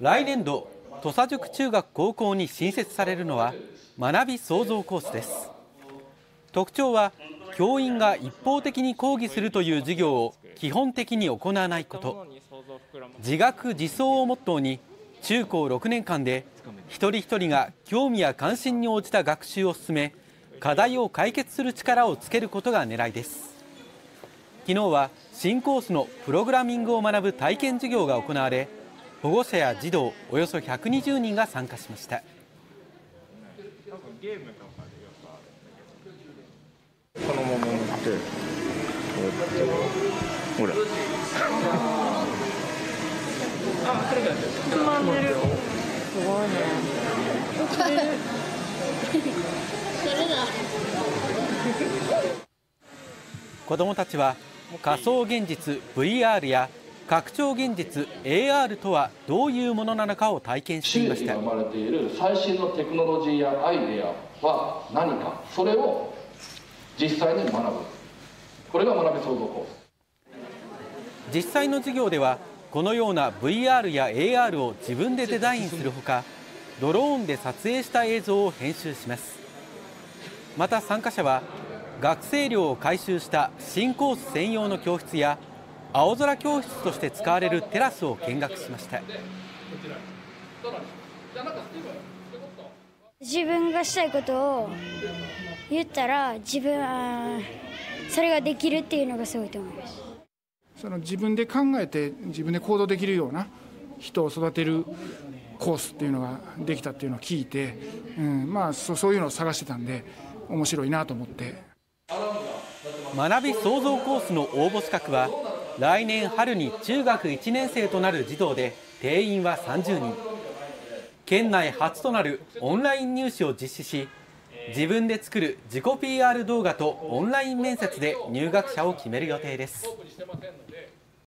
来年度土佐塾中学高校に新設されるのは学び創造コースです。特徴は教員が一方的に講義するという授業を基本的に行わないこと。自学自走をモットーに中高6年間で一人一人が興味や関心に応じた学習を進め課題を解決する力をつけることが狙いです。昨日は新コースのプログラミングを学ぶ体験授業が行われ保護者や児童およそ120人が参加しました。このまま持ってほら。つまんでる。すごいね子どもたちは仮想現実 VR や拡張現実 AR とはどういうものなのかを体験していました。生まれている最新のテクノロジーやアイデアは何かそれを実際に学ぶ。これが学び創造コース。実際の授業ではこのような VR や AR を自分でデザインするほかドローンで撮影した映像を編集します。また参加者は学生寮を改修した新コース専用の教室や青空教室として使われるテラスを見学しました。自分がしたいことを言ったら自分はそれができるっていうのがすごいと思います。その自分で考えて自分で行動できるような人を育てるコースっていうのができたっていうのを聞いて、うん、まあそそういうのを探してたんで面白いなと思って。学び創造コースの応募資格は来年春に中学1年生となる児童で定員は30人県内初となるオンライン入試を実施し自分で作る自己 PR 動画とオンライン面接で入学者を決める予定です。